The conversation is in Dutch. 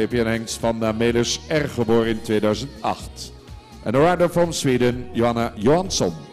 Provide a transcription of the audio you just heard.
Fabian Hengst van Melis, erg geboren in 2008. En de rider from Sweden, Johanna Johansson.